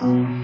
Mm-hmm.